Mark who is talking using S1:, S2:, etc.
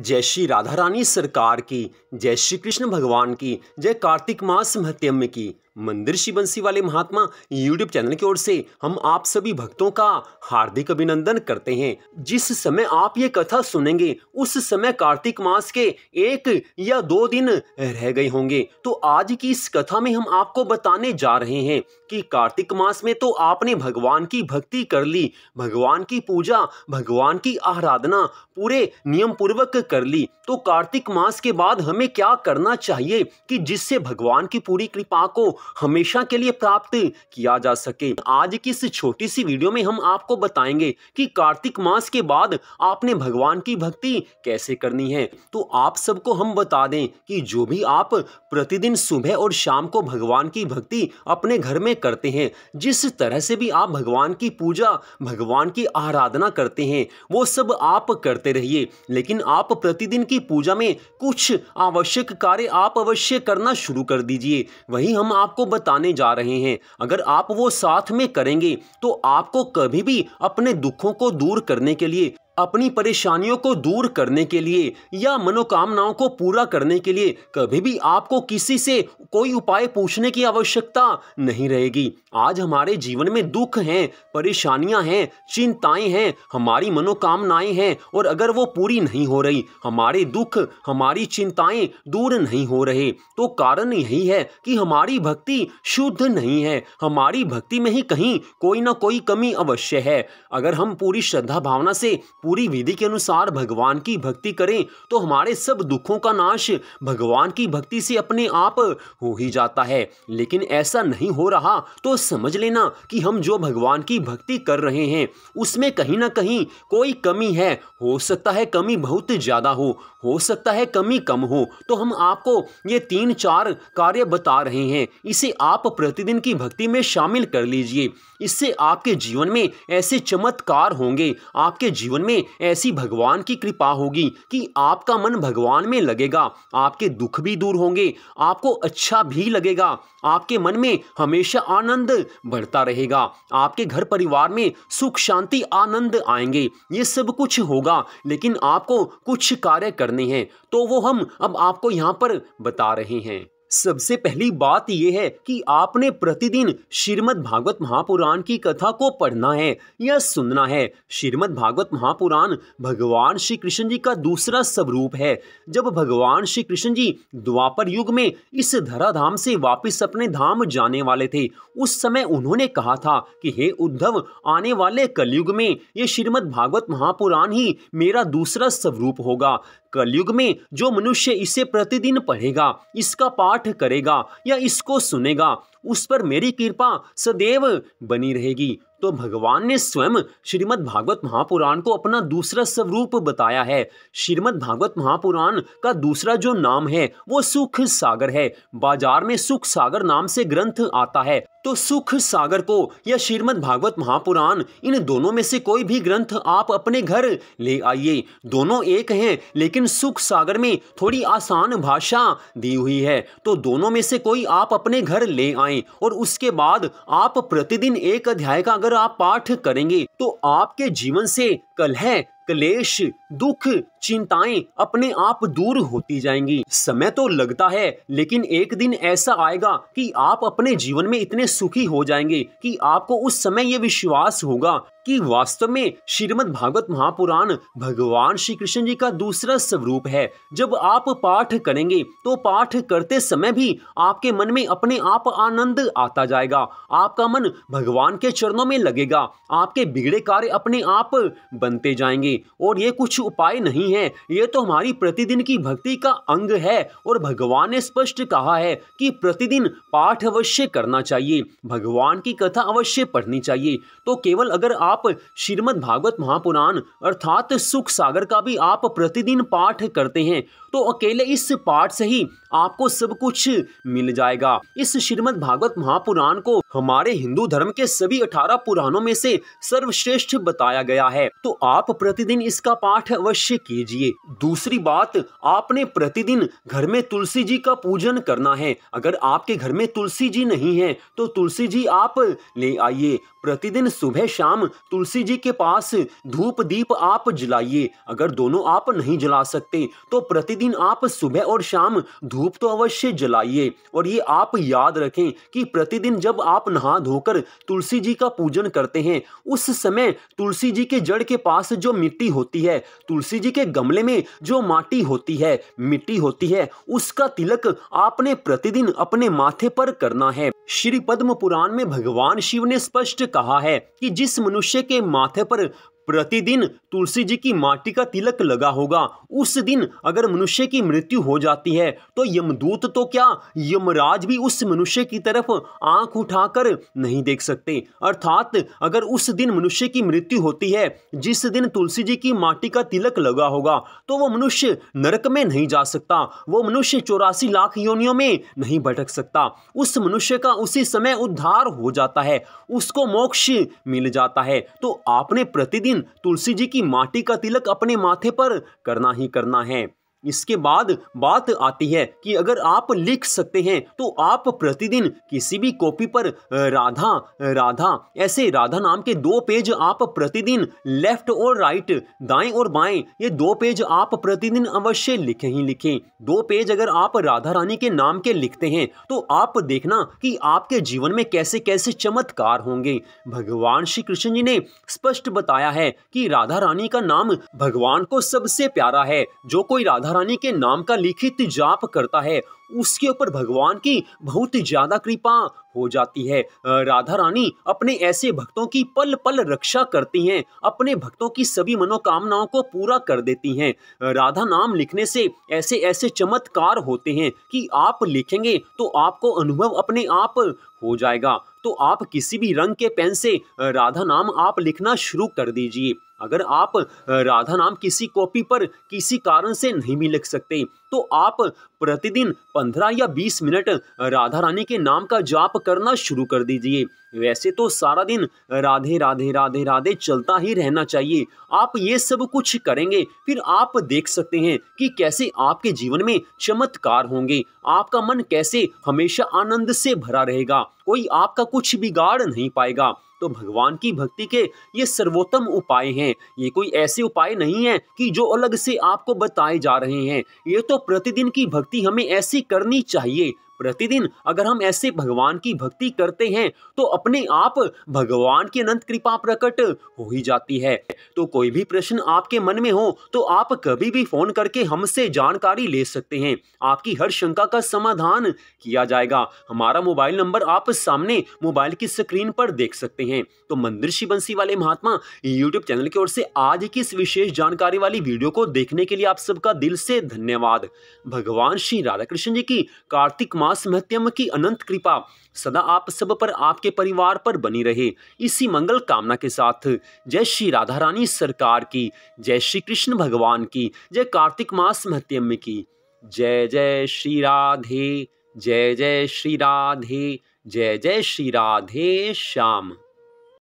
S1: जय श्री राधा रानी सरकार की, जय श्री कृष्ण भगवान की, जय कार्तिक मास महत्यम की। मंदिर बंसी वाले महात्मा यूट्यूब चैनल की ओर से हम आप सभी भक्तों का हार्दिक अभिनंदन करते हैं। जिस समय आप ये कथा सुनेंगे, उस समय कार्तिक मास के एक या दो दिन रह गए होंगे। तो आज की इस कथा में हम आपको बताने जा रहे हैं कि कार्तिक मास में तो आपने भगवान की भक्ति कर ली, भगवान की पूजा, भगवान की आराधना, पूरे नियम पूर्वक कर ली। तो कार्तिक मास के बाद हमें क्या करना चाहिए कि जिससे भगवान की पूरी कृपा को हमेशा के लिए प्राप्त किया जा सके। आज की इस छोटी सी वीडियो में हम आपको बताएँगे कि कार्तिक मास के बाद आपने भगवान की भक्ति कैसे करनी है। तो आप सबको हम बता दें कि जो भी आप प्रतिदिन सुबह और शाम को भगवान की भक्ति अपने घर में करते हैं, जिस तरह से भी आप भगवान की पूजा, भगवान की आराधना करते हैं, वो सब आप करते रहिए। लेकिन आप प्रतिदिन की पूजा में कुछ आवश्यक कार्य आप अवश्य करना शुरू कर दीजिए। वही हम आपको बताने जा रहे हैं। अगर आप वो साथ में करेंगे तो आपको कभी भी अपने दुखों को दूर करने के लिए अपनी परेशानियों को दूर करने के लिए या मनोकामनाओं को पूरा करने के लिए कभी भी आपको किसी से कोई उपाय पूछने की आवश्यकता नहीं रहेगी। आज हमारे जीवन में दुख हैं, परेशानियाँ हैं, चिंताएँ हैं, हमारी मनोकामनाएँ हैं और अगर वो पूरी नहीं हो रही, हमारे दुख, हमारी चिंताएँ दूर नहीं हो रहे तो कारण यही है कि हमारी भक्ति शुद्ध नहीं है। हमारी भक्ति में ही कहीं कोई ना कोई कमी अवश्य है। अगर हम पूरी श्रद्धा भावना से पूरी विधि के अनुसार भगवान की भक्ति करें तो हमारे सब दुखों का नाश भगवान की भक्ति से अपने आप हो ही जाता है। लेकिन ऐसा नहीं हो रहा तो समझ लेना कि हम जो भगवान की भक्ति कर रहे हैं, उसमें कहीं ना कहीं कोई कमी है। हो सकता है कमी बहुत ज़्यादा हो हो सकता है कमी कम हो। तो हम आपको ये तीन चार कार्य बता रहे हैं, इसे आप प्रतिदिन की भक्ति में शामिल कर लीजिए। इससे आपके जीवन में ऐसे चमत्कार होंगे, आपके जीवन में ऐसी भगवान की कृपा होगी कि आपका मन भगवान में लगेगा। आपके दुख भी दूर होंगे। आपको अच्छा भी लगेगा। आपके मन में हमेशा आनंद बढ़ता रहेगा। आपके घर परिवार में सुख, शांति, आनंद आएँगे। ये सब कुछ होगा, लेकिन आपको कुछ कार्य करने हैं। तो वो हम अब आपको यहाँ पर बता रहे हैं। सबसे पहली बात यह है कि आपने प्रतिदिन श्रीमद् भागवत महापुराण की कथा को पढ़ना है या सुनना है। श्रीमद् भागवत महापुराण भगवान श्री कृष्ण जी का दूसरा स्वरूप है। जब भगवान श्री कृष्ण जी द्वापर युग में इस धराधाम से वापस अपने धाम जाने वाले थे, उस समय उन्होंने कहा था कि, हे उद्धव, आने वाले कलयुग में ये श्रीमद् भागवत महापुराण ही मेरा दूसरा स्वरूप होगा। कलयुग में जो मनुष्य इसे प्रतिदिन पढ़ेगा इसका पाठ करेगा या इसको सुनेगा उस पर मेरी कृपा सदैव बनी रहेगी। तो भगवान ने स्वयं श्रीमद् भागवत महापुराण को अपना दूसरा स्वरूप बताया है। श्रीमद् भागवत महापुराण का दूसरा जो नाम है, वो सुख सागर है। बाज़ार में सुख सागर नाम से ग्रंथ आता है। तो सुख सागर को या श्रीमद् भागवत महापुराण, इन दोनों में से कोई भी ग्रंथ आप अपने घर ले आइए। दोनों एक हैं, लेकिन सुख सागर में थोड़ी आसान भाषा दी हुई है। तो दोनों में से कोई आप अपने घर ले आए। और उसके बाद आप प्रतिदिन एक अध्याय का अगर आप पाठ करेंगे तो आपके जीवन से कलह क्लेश, दुख, चिंताएँ अपने आप दूर होती जाएँगी। समय तो लगता है, लेकिन एक दिन ऐसा आएगा कि आप अपने जीवन में इतने सुखी हो जाएँगे कि आपको उस समय ये विश्वास होगा कि वास्तव में श्रीमद् भागवत महापुराण भगवान श्री कृष्ण जी का दूसरा स्वरूप है। जब आप पाठ करेंगे तो पाठ करते समय भी आपके मन में अपने आप आनंद आता जाएगा। आपका मन भगवान के चरणों में लगेगा। आपके बिगड़े कार्य अपने आप बनते जाएँगे। और ये कुछ उपाय नहीं है। ये तो हमारी प्रतिदिन की भक्ति का अंग है और भगवान ने स्पष्ट कहा है कि प्रतिदिन पाठ अवश्य करना चाहिए। भगवान की कथा अवश्य पढ़नी चाहिए। तो केवल अगर आप श्रीमद् भागवत महापुराण अर्थात सुख सागर का भी आप प्रतिदिन पाठ करते हैं तो अकेले इस पाठ से ही आपको सब कुछ मिल जाएगा। इस श्रीमद भागवत महापुराण को हमारे हिंदू धर्म के सभी अठारह पुराणों में से सर्वश्रेष्ठ बताया गया है। तो आप प्रतिदिन इसका पाठ अवश्य कीजिए। दूसरी बात, आपने प्रतिदिन घर में तुलसी जी का पूजन करना है। अगर आपके घर में तुलसी जी नहीं है तो तुलसी जी आप ले आइए। प्रतिदिन सुबह शाम तुलसी जी के पास धूप दीप आप जलाइए। अगर दोनों आप नहीं जला सकते तो प्रतिदिन आप सुबह और शाम धूप तो अवश्य जलाइए। और ये आप याद रखें कि प्रतिदिन जब आप नहा धोकर तुलसी जी का पूजन करते हैं, उस समय तुलसी जी के जड़ के पास जो मिट्टी होती है, तुलसी जी के गमले में जो माटी होती है, मिट्टी होती है, उसका तिलक आपने प्रतिदिन अपने माथे पर करना है। श्री पद्म पुराण में भगवान शिव ने स्पष्ट कहा है कि जिस मनुष्य के माथे पर प्रतिदिन तुलसी जी की माटी का तिलक लगा होगा। उस दिन अगर मनुष्य की मृत्यु हो जाती है तो यमदूत तो क्या यमराज भी उस मनुष्य की तरफ़ आँख उठाकर नहीं देख सकते? अर्थात अगर उस दिन मनुष्य की मृत्यु होती है, जिस दिन तुलसी जी की माटी का तिलक लगा होगा तो वो मनुष्य नरक में नहीं जा सकता। वो मनुष्य चौरासी लाख योनियों में नहीं भटक सकता। उस मनुष्य का उसी समय उद्धार हो जाता है। उसको मोक्ष मिल जाता है। तो आपने प्रतिदिन तुलसी जी की माटी का तिलक अपने माथे पर करना ही करना है। इसके बाद बात आती है कि अगर आप लिख सकते हैं तो आप प्रतिदिन किसी भी कॉपी पर राधा राधा, ऐसे राधा नाम के दो पेज आप प्रतिदिन लेफ़्ट और राइट, दाएँ और बाएँ, ये दो पेज आप प्रतिदिन अवश्य लिखें ही लिखें। दो पेज अगर आप राधा रानी के नाम के लिखते हैं तो आप देखना कि आपके जीवन में कैसे कैसे चमत्कार होंगे। भगवान श्री कृष्ण जी ने स्पष्ट बताया है कि राधा रानी का नाम भगवान को सबसे प्यारा है। जो कोई राधा राधा रानी के नाम का लिखित जाप करता है उसके ऊपर भगवान की बहुत ज़्यादा कृपा हो जाती है। राधा रानी अपने ऐसे भक्तों की पल पल रक्षा करती हैं, अपने भक्तों की सभी मनोकामनाओं को पूरा कर देती हैं। राधा नाम लिखने से ऐसे ऐसे चमत्कार होते हैं कि आप लिखेंगे तो आपको अनुभव अपने आप हो जाएगा। तो आप किसी भी रंग के पेन से राधा नाम आप लिखना शुरू कर दीजिए। अगर आप राधा नाम किसी कॉपी पर किसी कारण से नहीं भी लिख सकते तो आप प्रतिदिन पंद्रह या बीस मिनट राधा रानी के नाम का जाप करना शुरू कर दीजिए। वैसे तो सारा दिन राधे राधे राधे राधे चलता ही रहना चाहिए। आप ये सब कुछ करेंगे, फिर आप देख सकते हैं कि कैसे आपके जीवन में चमत्कार होंगे। आपका मन कैसे हमेशा आनंद से भरा रहेगा। कोई आपका कुछ बिगाड़ नहीं पाएगा। तो भगवान की भक्ति के ये सर्वोत्तम उपाय हैं। ये कोई ऐसे उपाय नहीं है कि जो अलग से आपको बताए जा रहे हैं। ये तो प्रतिदिन की भक्ति हमें ऐसी करनी चाहिए। प्रतिदिन अगर हम ऐसे भगवान की भक्ति करते हैं तो अपने आप भगवान की अनंत कृपा प्रकट हो ही जाती है। तो कोई भी प्रश्न आपके मन में हो तो आप कभी भी फ़ोन करके हमसे जानकारी ले सकते हैं। आपकी हर शंका का समाधान किया जाएगा। हमारा मोबाइल नंबर आप सामने मोबाइल की स्क्रीन पर देख सकते हैं। तो मंदिर शिव बंसी वाले महात्मा यूट्यूब चैनल की ओर से आज की इस विशेष जानकारी वाली वीडियो को देखने के लिए आप सबका दिल से धन्यवाद। भगवान श्री राधा कृष्ण जी की कार्तिक माह मास महत्यम की अनंत कृपा सदा आप सब पर आपके परिवार पर बनी रहे। इसी मंगल कामना के साथ जय श्री राधा रानी सरकार की, जय श्री कृष्ण भगवान की, जय कार्तिक मास महत्यम की। जय जय श्री राधे, जय जय श्री राधे, जय जय श्री राधे, श्याम।